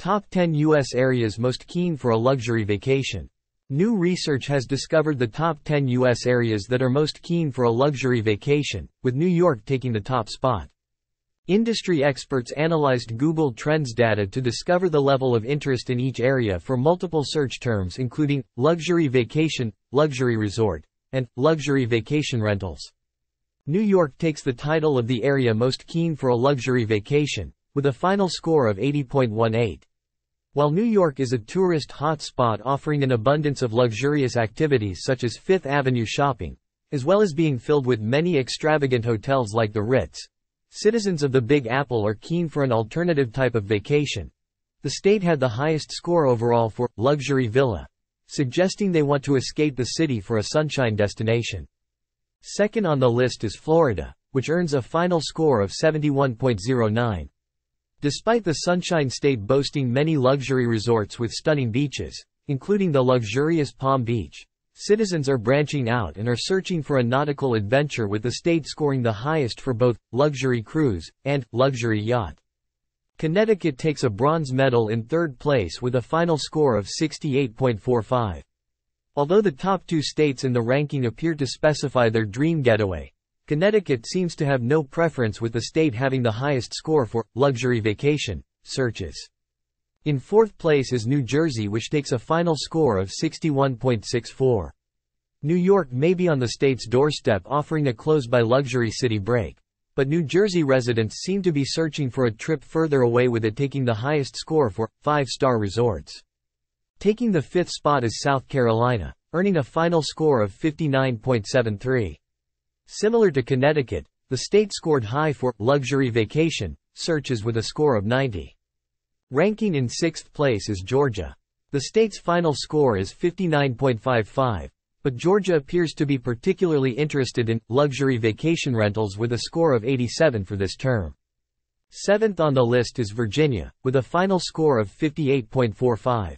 Top 10 U.S. areas most keen for a luxury vacation. New research has discovered the top 10 U.S. areas that are most keen for a luxury vacation, with New York taking the top spot. Industry experts analyzed Google Trends data to discover the level of interest in each area for multiple search terms including luxury vacation, luxury resort, and luxury vacation rentals. New York takes the title of the area most keen for a luxury vacation, with a final score of 80.18. While New York is a tourist hotspot offering an abundance of luxurious activities such as Fifth Avenue shopping, as well as being filled with many extravagant hotels like the Ritz, citizens of the Big Apple are keen for an alternative type of vacation. The state had the highest score overall for luxury villa, suggesting they want to escape the city for a sunshine destination. Second on the list is Florida, which earns a final score of 71.09. Despite the Sunshine State boasting many luxury resorts with stunning beaches, including the luxurious Palm Beach, citizens are branching out and are searching for a nautical adventure with the state scoring the highest for both luxury cruise and luxury yacht. Connecticut takes a bronze medal in third place with a final score of 68.45. Although the top two states in the ranking appear to specify their dream getaway, Connecticut seems to have no preference with the state having the highest score for luxury vacation searches. In fourth place is New Jersey which takes a final score of 61.64. New York may be on the state's doorstep offering a close-by luxury city break. But New Jersey residents seem to be searching for a trip further away with it taking the highest score for five-star resorts. Taking the fifth spot is South Carolina, earning a final score of 59.73. Similar to Connecticut, the state scored high for luxury vacation searches with a score of 90. Ranking in sixth place is Georgia. The state's final score is 59.55, but Georgia appears to be particularly interested in luxury vacation rentals with a score of 87 for this term. Seventh on the list is Virginia, with a final score of 58.45.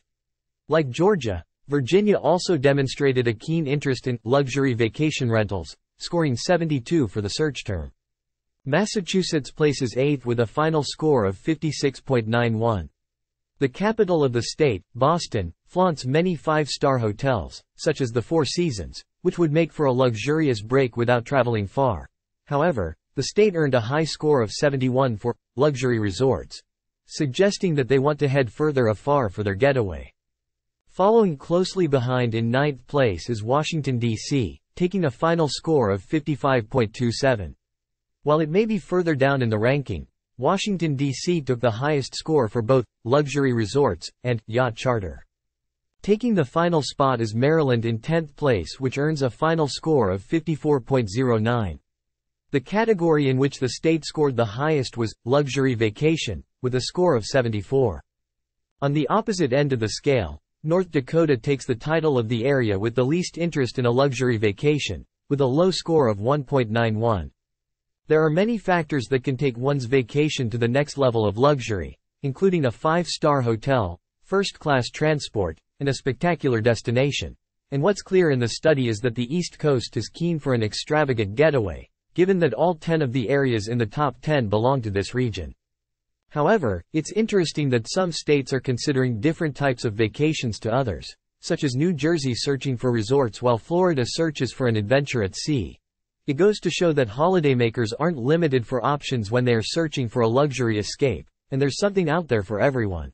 Like Georgia, Virginia also demonstrated a keen interest in luxury vacation rentals, scoring 72 for the search term. Massachusetts places 8th with a final score of 56.91. The capital of the state, Boston, flaunts many five-star hotels, such as the Four Seasons, which would make for a luxurious break without traveling far. However, the state earned a high score of 71 for luxury resorts, suggesting that they want to head further afar for their getaway. Following closely behind in ninth place is Washington, D.C., taking a final score of 55.27. While it may be further down in the ranking, Washington, D.C. took the highest score for both luxury resorts and yacht charter. Taking the final spot is Maryland in 10th place which earns a final score of 54.09. The category in which the state scored the highest was luxury vacation, with a score of 74. On the opposite end of the scale, North Dakota takes the title of the area with the least interest in a luxury vacation, with a low score of 1.91. There are many factors that can take one's vacation to the next level of luxury, including a five-star hotel, first-class transport, and a spectacular destination. And what's clear in the study is that the East Coast is keen for an extravagant getaway, given that all 10 of the areas in the top 10 belong to this region. However, it's interesting that some states are considering different types of vacations to others, such as New Jersey searching for resorts while Florida searches for an adventure at sea. It goes to show that holidaymakers aren't limited for options when they are searching for a luxury escape, and there's something out there for everyone.